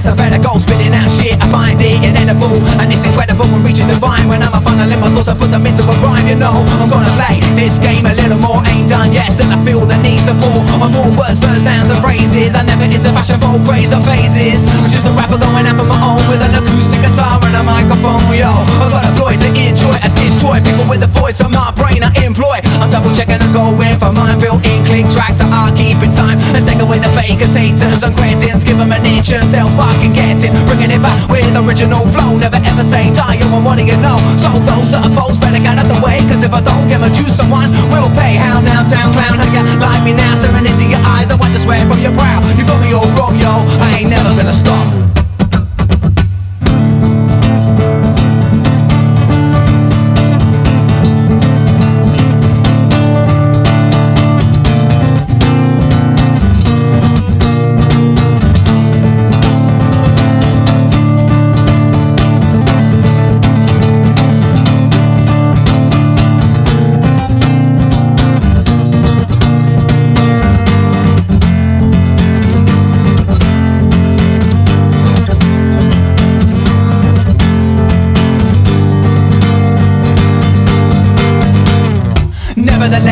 less I better go spitting out shit. I find it inedible And it's incredible. When reaching the vine. When I'm a funneling my thoughts I put them into a rhyme You know. I'm gonna play this game a little more. Ain't done yet still I feel the need to pour. On more words, first sounds and phrases. I never into fashionable craze or phases I'm just a rapper going out for my own With an acoustic guitar and a microphone Yo, I got a ploy to enjoy I destroy people with the voice my brain I employ. I'm double checking and going for mine Built-in click tracks They'll fucking get it Bringing it back with original flow Never ever say die, yo, and what do you know?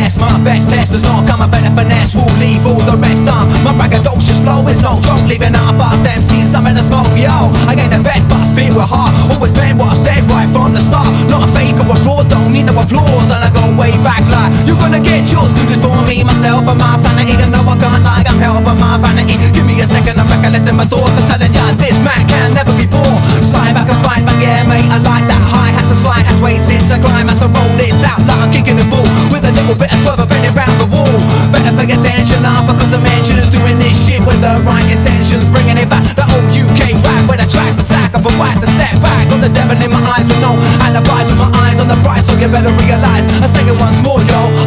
Nevertheless, my best test does not come a better finesse. Will leave all the rest on My braggadocious flow is no joke Leaving out a fast MC, some in the smoke Yo, I ain't the best but I spit with heart. Always meant what I said right from the start. Not a fake or a fraud, don't need no applause. And I go way back like You're gonna get yours? Do this for me, myself and my sanity. Even though I can't like I'm helping my vanity. Give me a second, I'm recollecting my thoughts. I'm telling ya, this man can never be poor. Slide back and fight back, yeah mate. I like that high has a slight as waiting to climb. As I roll this out like I'm kicking the ball. a of swerve, I bend it round the wall. Better pay attention, I forgot to mention Is doing this shit with the right intentions. Bringing it back, the old UK rap Where the tracks attack, up a wise to step back. Got the devil in my eyes with no alibis With my eyes on the prize, so you better realize. I say it once more, yo